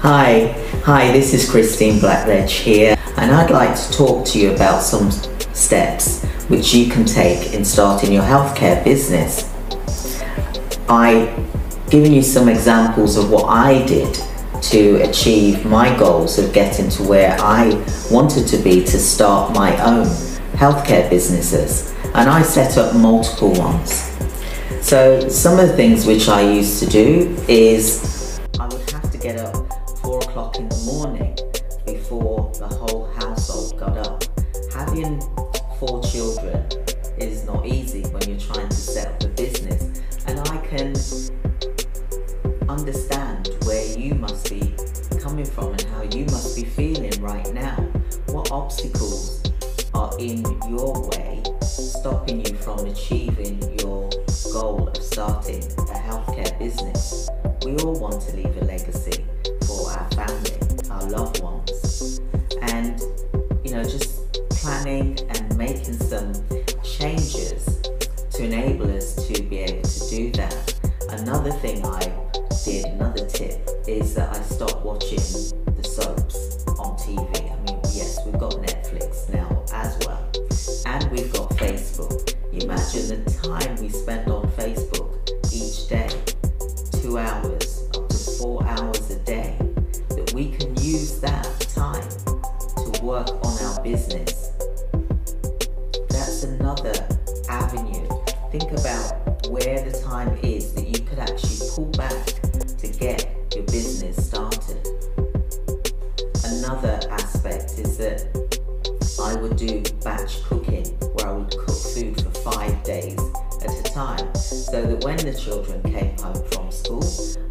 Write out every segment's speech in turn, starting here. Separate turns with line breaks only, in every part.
Hi, hi, this is Christine Blackledge here, and I'd like to talk to you about some steps which you can take in starting your healthcare business. I've given you some examples of what I did to achieve my goals of getting to where I wanted to be to start my own healthcare businesses, and I set up multiple ones. So, some of the things which I used to do is I would have to get up four o'clock in the morning before the whole household got up. Having four children is not easy when you're trying to set up a business, and I can understand where you must be coming from and how you must be feeling right now. What obstacles are in your way stopping you from achieving starting a healthcare business? We all want to leave a legacy for our family, our loved ones. And, you know, just planning and making some changes to enable us to be able to do that. Another thing I did, another tip, is that I stopped watching the soaps on TV. I mean, yes, we've got Netflix now as well, and we've got Facebook. Imagine the time we spend on Facebook two hours, up to four hours a day, that we can use that time to work on our business. That's another avenue. Think about where the time is that you could actually pull back to get your business started. Another aspect is that I would do batch cooking where I would cook food for five days at a time so that when the children came home from school,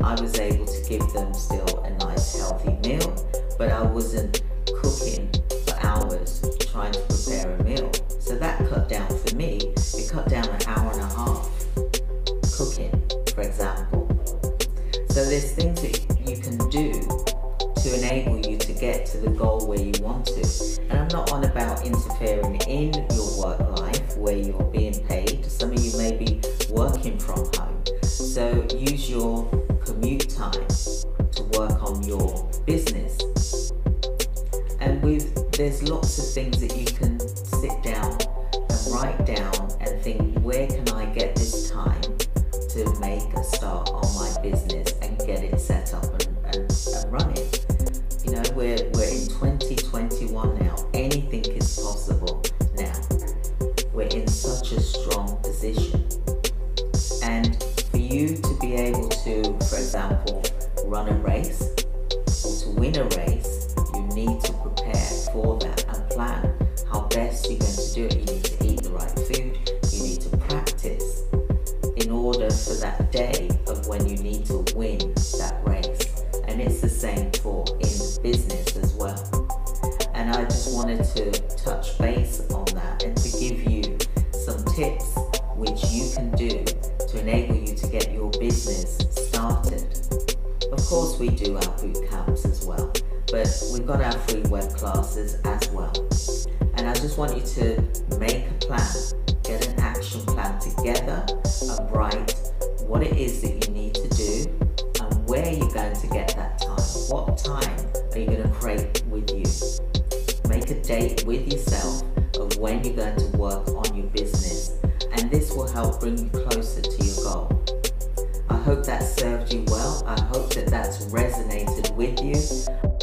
I was able to give them still a nice healthy meal, but I wasn't cooking for hours trying to prepare a meal. So that cut down for me, it cut down an hour and a half cooking, for example. So there's things that you can do to enable you to get to the goal where you want to. And I'm not on about interfering in your work life where you're being paid. Some of you may be And with there's lots of things that you can sit down and write down and think where can I get this time to make a start on my business and get it set up and, and, and running. You know, we're, we're in 2021 now. Anything is possible now. We're in such a strong position. And for you to be able to, for example, run a race or to win a race, you need to order for that day of when you need to win that race. And it's the same for in business as well. And I just wanted to touch base on that and to give you some tips which you can do to enable you to get your business started. Of course, we do our boot camps as well, but we've got our free web classes as well. And I just want you to make a plan, get an action plan together and write what it is that you need to do and where you're going to get that time. What time are you going to create with you? Make a date with yourself of when you're going to work on your business, and this will help bring you closer to your goal. I hope that served you well. I hope that that's resonated with you.